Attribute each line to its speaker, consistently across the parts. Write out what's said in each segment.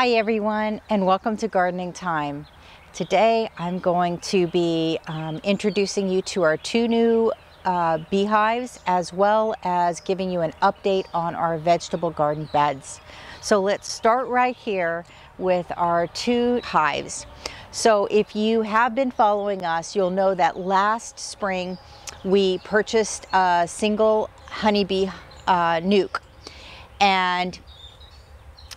Speaker 1: Hi everyone and welcome to Gardening Thyme. Today I'm going to be um, introducing you to our two new uh, beehives as well as giving you an update on our vegetable garden beds. So let's start right here with our two hives. So if you have been following us, you'll know that last spring we purchased a single honeybee uh, nuc and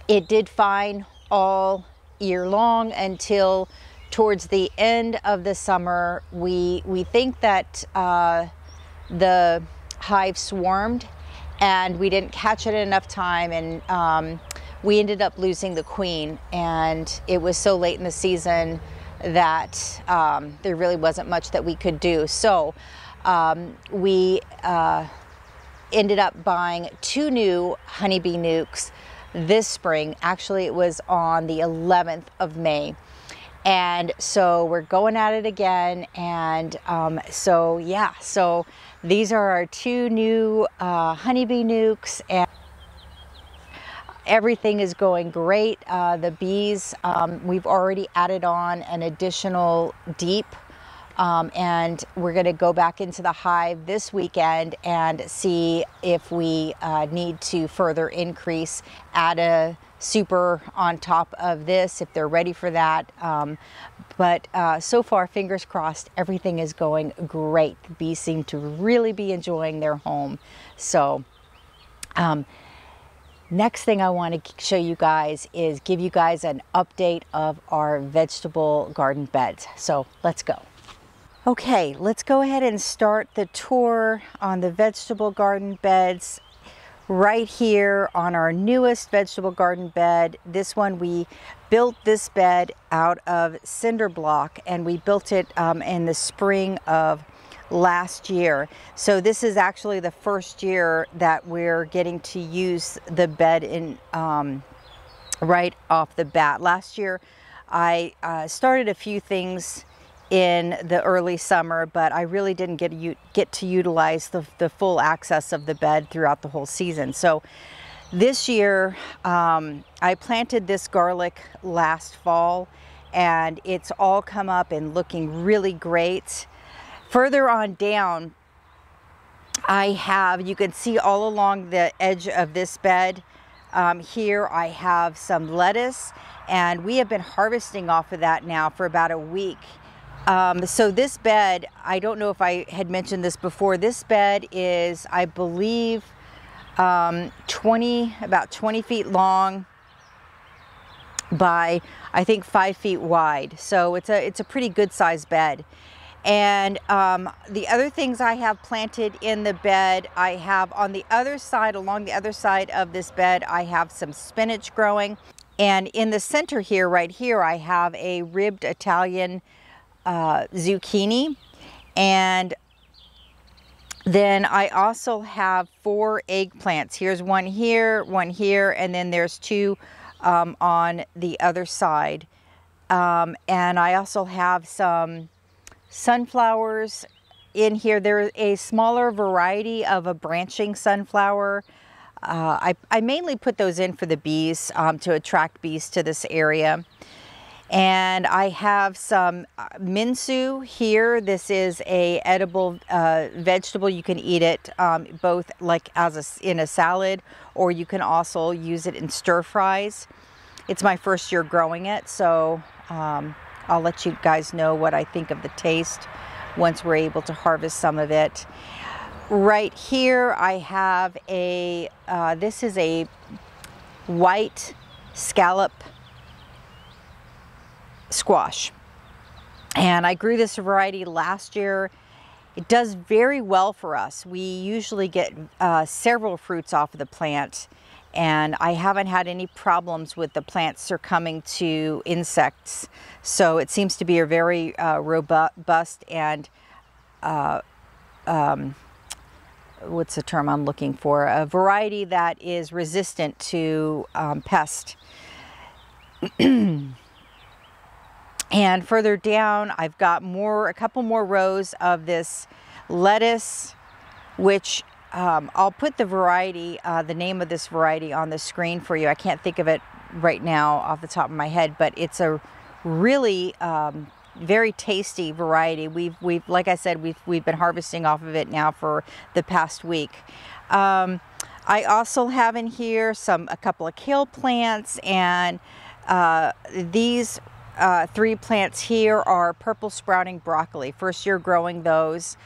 Speaker 1: it did fine all year long until towards the end of the summer we we think that uh, the hive swarmed and we didn't catch it enough time and um, we ended up losing the queen. And it was so late in the season that um, there really wasn't much that we could do. So um, we uh, ended up buying two new honeybee nucs this spring. Actually, it was on the 11th of May. And so we're going at it again. And um, so, yeah, so these are our two new uh, honeybee nucs. And everything is going great. Uh, the bees, um, we've already added on an additional deep um, and we're going to go back into the hive this weekend and see if we uh, need to further increase, add a super on top of this if they're ready for that. Um, but uh, so far, fingers crossed, everything is going great. The bees seem to really be enjoying their home. So, um, next thing I want to show you guys is give you guys an update of our vegetable garden beds. So let's go. Okay, let's go ahead and start the tour on the vegetable garden beds right here on our newest vegetable garden bed. This one we built this bed out of cinder block and we built it um, in the spring of last year. So this is actually the first year that we're getting to use the bed in um, right off the bat. Last year I uh, started a few things in the early summer, but I really didn't get to, get to utilize the, the full access of the bed throughout the whole season. So this year, um, I planted this garlic last fall and it's all come up and looking really great. Further on down, I have, you can see all along the edge of this bed, um, here I have some lettuce and we have been harvesting off of that now for about a week um, so this bed, I don't know if I had mentioned this before, this bed is, I believe, um, 20, about 20 feet long by, I think, five feet wide. So it's a, it's a pretty good sized bed. And um, the other things I have planted in the bed, I have on the other side, along the other side of this bed, I have some spinach growing. And in the center here, right here, I have a ribbed Italian uh, zucchini and then I also have four eggplants. Here's one here, one here, and then there's two um, on the other side. Um, and I also have some sunflowers in here. There's a smaller variety of a branching sunflower. Uh, I, I, mainly put those in for the bees um, to attract bees to this area. And I have some uh, minsu here. This is a edible uh, vegetable. You can eat it um, both like as a, in a salad or you can also use it in stir fries. It's my first year growing it, so um, I'll let you guys know what I think of the taste once we're able to harvest some of it. Right here I have a, uh, this is a white scallop squash. And I grew this variety last year. It does very well for us. We usually get uh, several fruits off of the plant and I haven't had any problems with the plants succumbing to insects. So it seems to be a very uh, robust and uh, um, what's the term I'm looking for? A variety that is resistant to um. And further down, I've got more, a couple more rows of this lettuce, which um, I'll put the variety, uh, the name of this variety on the screen for you. I can't think of it right now off the top of my head, but it's a really um, very tasty variety. We've we've like I said we've we've been harvesting off of it now for the past week. Um, I also have in here some a couple of kale plants and uh, these uh, three plants here are purple sprouting broccoli. First year growing those.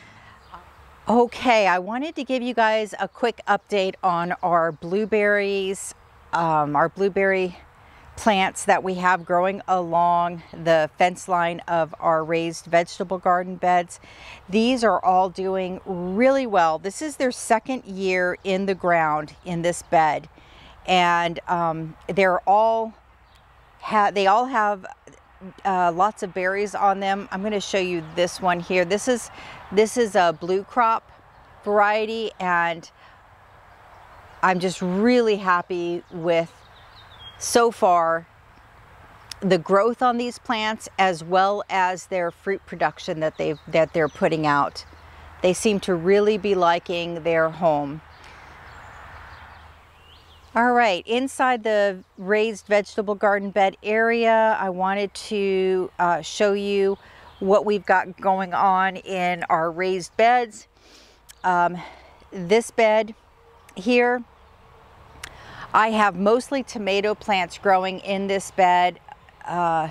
Speaker 1: Okay, I wanted to give you guys a quick update on our blueberries, um, our blueberry plants that we have growing along the fence line of our raised vegetable garden beds. These are all doing really well. This is their second year in the ground in this bed and um, they're all they all have uh, lots of berries on them. I'm going to show you this one here. This is this is a Bluecrop variety and I'm just really happy with so far the growth on these plants as well as their fruit production that they that they're putting out. They seem to really be liking their home. All right, inside the raised vegetable garden bed area, I wanted to uh, show you what we've got going on in our raised beds. Um, this bed here I have mostly tomato plants growing in this bed. Uh,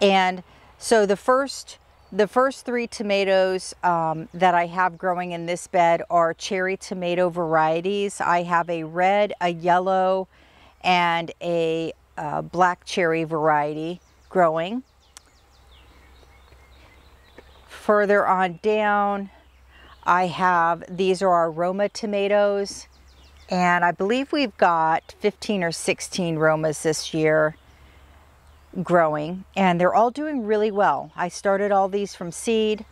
Speaker 1: and so the first, the first three tomatoes um, that I have growing in this bed are cherry tomato varieties. I have a red, a yellow, and a uh, black cherry variety growing. Further on down, I have, these are our Roma tomatoes. And I believe we've got 15 or 16 Romas this year growing and they're all doing really well. I started all these from seed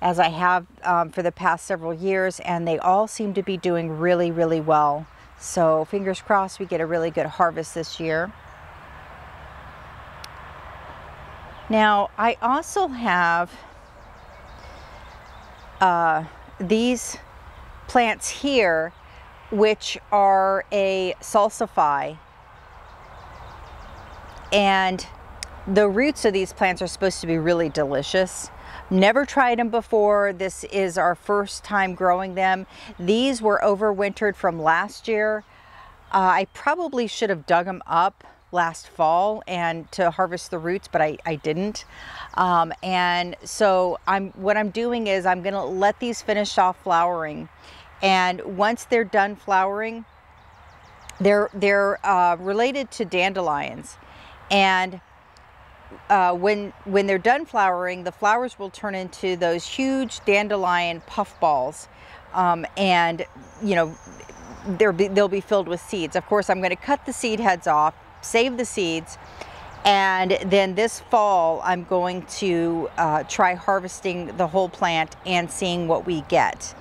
Speaker 1: as I have um, for the past several years and they all seem to be doing really, really well. So fingers crossed we get a really good harvest this year. Now I also have uh, these plants here which are a salsify. And the roots of these plants are supposed to be really delicious. Never tried them before. This is our first time growing them. These were overwintered from last year. Uh, I probably should have dug them up last fall and to harvest the roots, but I, I didn't. Um, and so I'm what I'm doing is I'm gonna let these finish off flowering and once they're done flowering, they're, they're uh, related to dandelions. And uh, when, when they're done flowering, the flowers will turn into those huge dandelion puffballs. Um, and, you know, be, they'll be filled with seeds. Of course, I'm going to cut the seed heads off, save the seeds, and then this fall, I'm going to uh, try harvesting the whole plant and seeing what we get.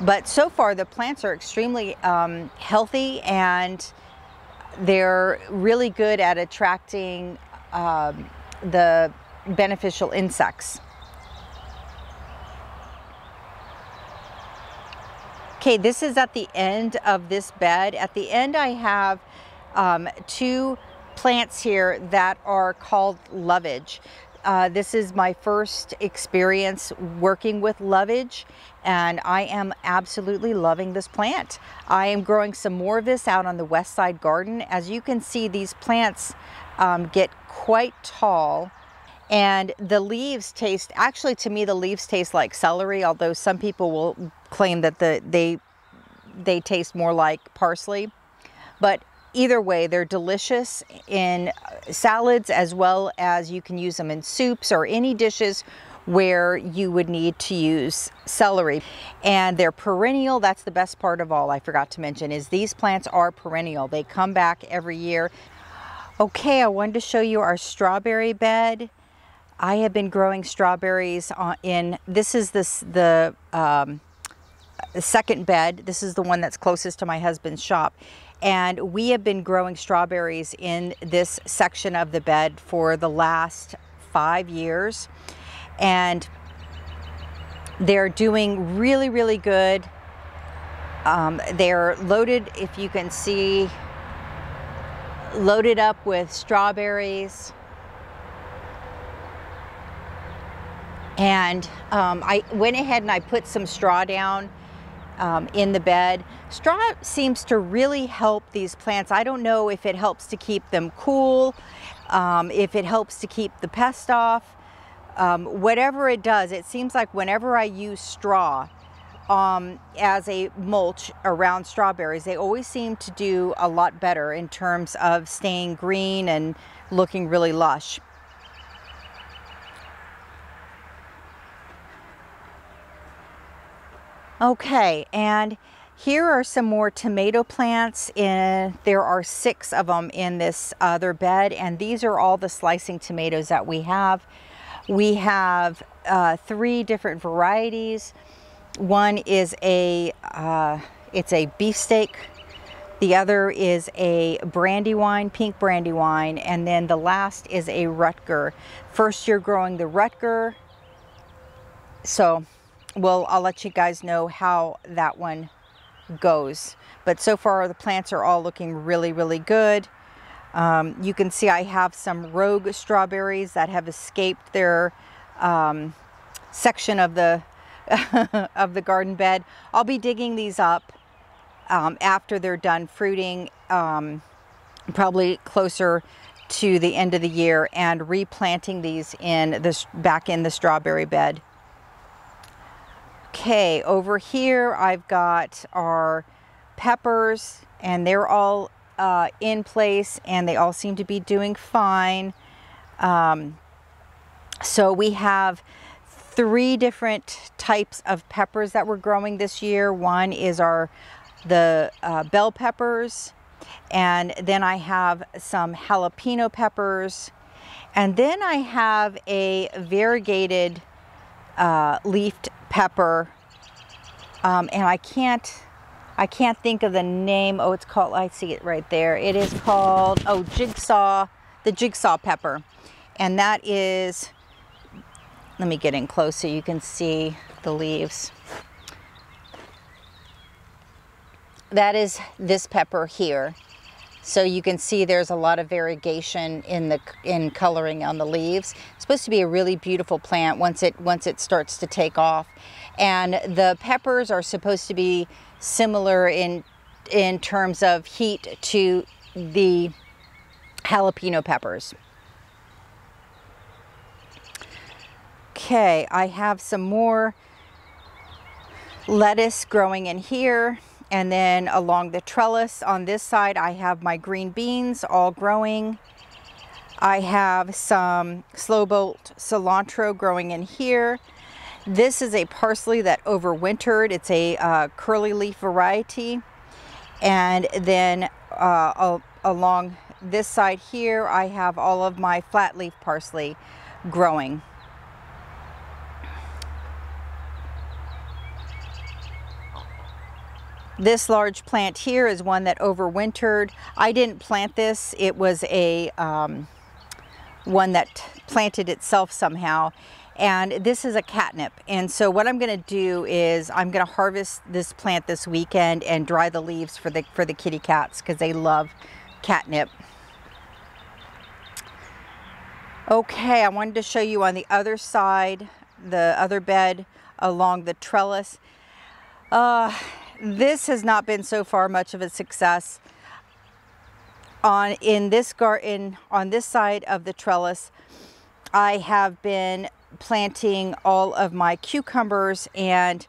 Speaker 1: But so far, the plants are extremely um, healthy and they're really good at attracting um, the beneficial insects. Okay, this is at the end of this bed. At the end, I have um, two plants here that are called lovage. Uh, this is my first experience working with lovage and I am absolutely loving this plant. I am growing some more of this out on the west side garden. As you can see, these plants um, get quite tall and the leaves taste, actually to me the leaves taste like celery, although some people will claim that the, they, they taste more like parsley. But either way, they're delicious in salads as well as you can use them in soups or any dishes where you would need to use celery. And they're perennial, that's the best part of all I forgot to mention, is these plants are perennial. They come back every year. Okay, I wanted to show you our strawberry bed. I have been growing strawberries in, this is this the um, second bed. This is the one that's closest to my husband's shop. And we have been growing strawberries in this section of the bed for the last five years and they're doing really, really good. Um, they're loaded, if you can see, loaded up with strawberries. And um, I went ahead and I put some straw down um, in the bed. Straw seems to really help these plants. I don't know if it helps to keep them cool, um, if it helps to keep the pest off, um, whatever it does, it seems like whenever I use straw um, as a mulch around strawberries, they always seem to do a lot better in terms of staying green and looking really lush. Okay, and here are some more tomato plants. In, there are six of them in this other bed, and these are all the slicing tomatoes that we have. We have uh, three different varieties. One is a, uh, it's a beefsteak. The other is a brandywine, pink brandywine, and then the last is a Rutger. First you're growing the Rutger, so well, I'll let you guys know how that one goes. But so far the plants are all looking really, really good. Um, you can see I have some rogue strawberries that have escaped their um, section of the of the garden bed. I'll be digging these up um, after they're done fruiting, um, probably closer to the end of the year and replanting these in this back in the strawberry bed. Okay, over here I've got our peppers and they're all uh, in place and they all seem to be doing fine. Um, so we have three different types of peppers that we're growing this year. One is our the uh, bell peppers and then I have some jalapeno peppers and then I have a variegated uh, leafed pepper um, and I can't I can't think of the name. Oh, it's called, I see it right there. It is called, oh, jigsaw, the jigsaw pepper. And that is, let me get in close so you can see the leaves. That is this pepper here. So you can see there's a lot of variegation in the in coloring on the leaves. It's supposed to be a really beautiful plant once it once it starts to take off. And the peppers are supposed to be similar in in terms of heat to the jalapeno peppers. Okay, I have some more lettuce growing in here. And then along the trellis on this side, I have my green beans all growing. I have some slow bolt cilantro growing in here. This is a parsley that overwintered. It's a uh, curly leaf variety. And then uh, along this side here, I have all of my flat leaf parsley growing. This large plant here is one that overwintered. I didn't plant this. It was a um, one that planted itself somehow. And this is a catnip. And so what I'm gonna do is I'm gonna harvest this plant this weekend and dry the leaves for the, for the kitty cats because they love catnip. Okay, I wanted to show you on the other side, the other bed along the trellis. Uh, this has not been so far much of a success. On in this garden, on this side of the trellis, I have been planting all of my cucumbers and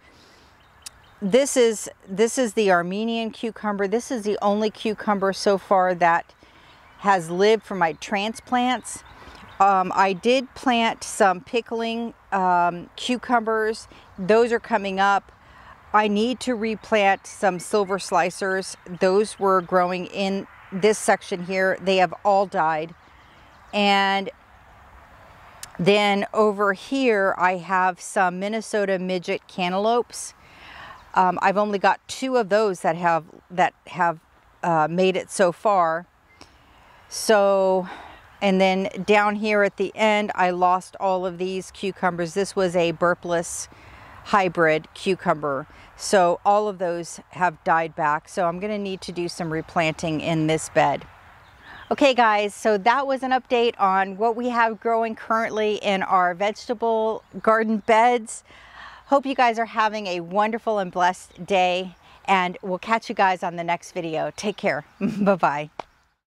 Speaker 1: this is this is the Armenian cucumber. This is the only cucumber so far that has lived from my transplants. Um, I did plant some pickling um, cucumbers. Those are coming up. I need to replant some silver slicers. Those were growing in this section here. They have all died. And then over here, I have some Minnesota midget cantaloupes. Um, I've only got two of those that have that have uh, made it so far. So, and then down here at the end, I lost all of these cucumbers. This was a burpless hybrid cucumber. So all of those have died back. So I'm going to need to do some replanting in this bed. Okay guys, so that was an update on what we have growing currently in our vegetable garden beds. Hope you guys are having a wonderful and blessed day and we'll catch you guys on the next video. Take care. Bye-bye.